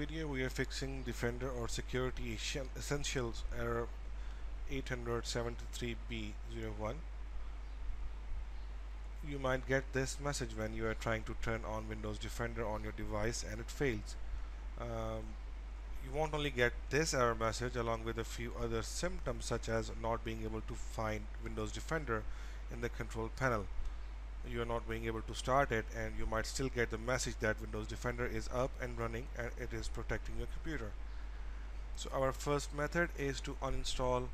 video we are fixing Defender or Security Essentials error 873B01 you might get this message when you are trying to turn on Windows Defender on your device and it fails. Um, you won't only get this error message along with a few other symptoms such as not being able to find Windows Defender in the control panel you are not being able to start it and you might still get the message that Windows Defender is up and running and it is protecting your computer. So our first method is to uninstall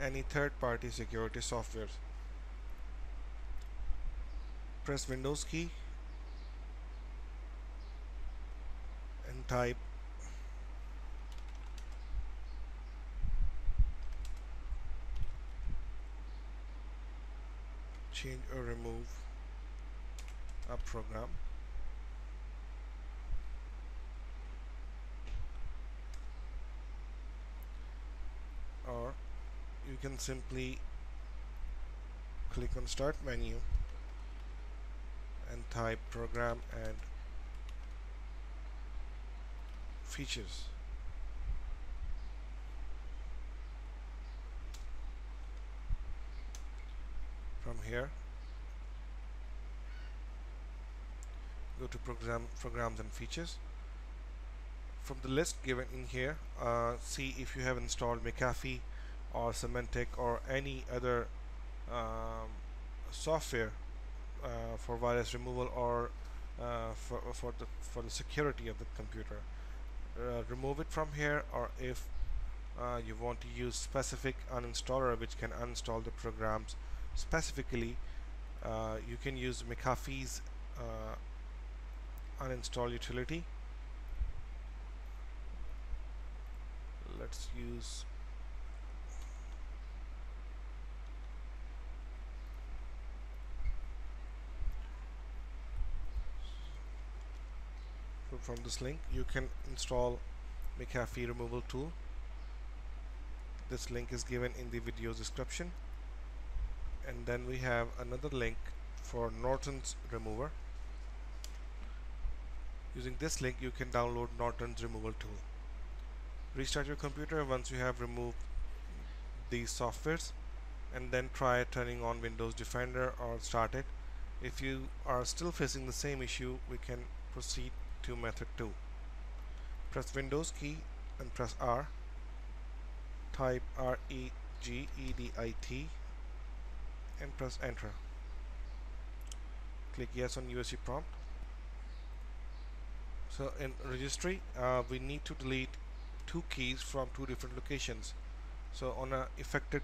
any third-party security software. Press Windows key and type change or remove a program. Or you can simply click on start menu and type program and features. From here to program programs and features. From the list given in here uh, see if you have installed McAfee or Symantec or any other um, software uh, for virus removal or uh, for, for the for the security of the computer. Uh, remove it from here or if uh, you want to use specific uninstaller which can uninstall the programs specifically uh, you can use McAfee's uninstall utility. Let's use from this link. You can install McAfee removal tool. This link is given in the video description. And then we have another link for Norton's remover Using this link you can download Norton's removal tool. Restart your computer once you have removed these softwares and then try turning on Windows Defender or start it. If you are still facing the same issue we can proceed to method 2. Press Windows key and press R. Type R-E-G-E-D-I-T and press enter. Click yes on UAC prompt so in registry uh, we need to delete two keys from two different locations. So on a affected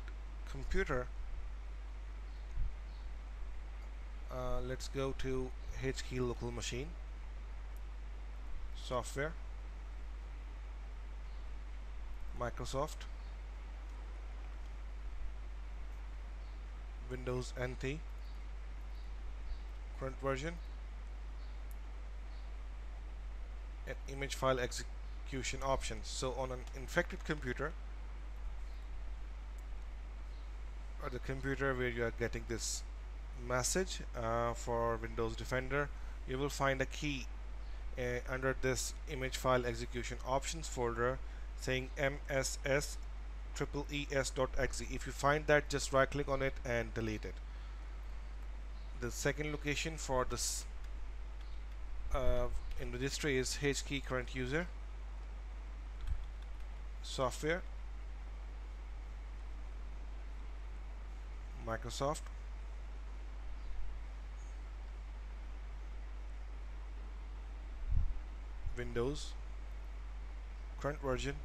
computer uh, let's go to HKey local machine software Microsoft Windows NT current version and image file execution options so on an infected computer or the computer where you are getting this message uh, for Windows Defender you will find a key uh, under this image file execution options folder saying mss triple es.exe if you find that just right click on it and delete it. The second location for this uh, in registry is HKey current user. Software. Microsoft. Windows. Current version.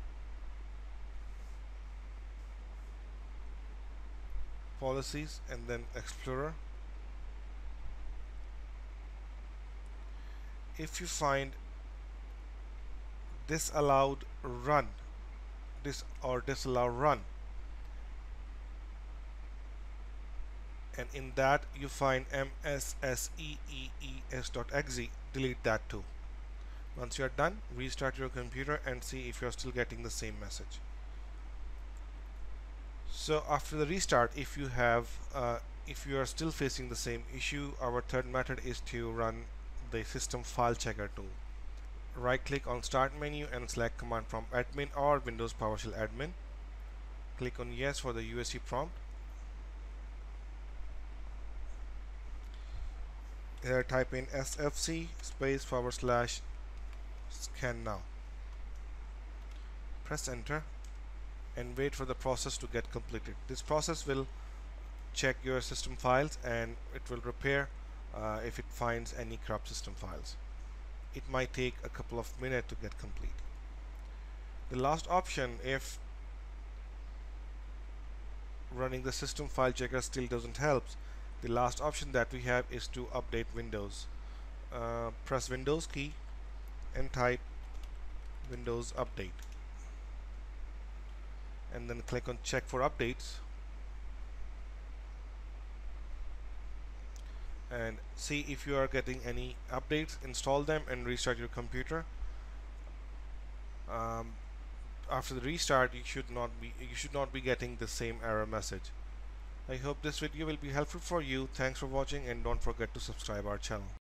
Policies and then Explorer if you find disallowed run this or disallow run. And in that you find msseees.exe delete that too. Once you are done restart your computer and see if you're still getting the same message. So after the restart if you have uh, if you are still facing the same issue our third method is to run the system file checker tool. Right click on start menu and select command prompt admin or Windows PowerShell admin. Click on yes for the UAC prompt. Here type in sfc space forward slash scan now. Press enter and wait for the process to get completed. This process will check your system files and it will repair uh, if it finds any corrupt system files. It might take a couple of minutes to get complete. The last option if running the system file checker still doesn't help the last option that we have is to update Windows. Uh, press Windows key and type Windows Update. And then click on check for updates and see if you are getting any updates. Install them and restart your computer. Um, after the restart you should not be you should not be getting the same error message. I hope this video will be helpful for you. Thanks for watching and don't forget to subscribe our channel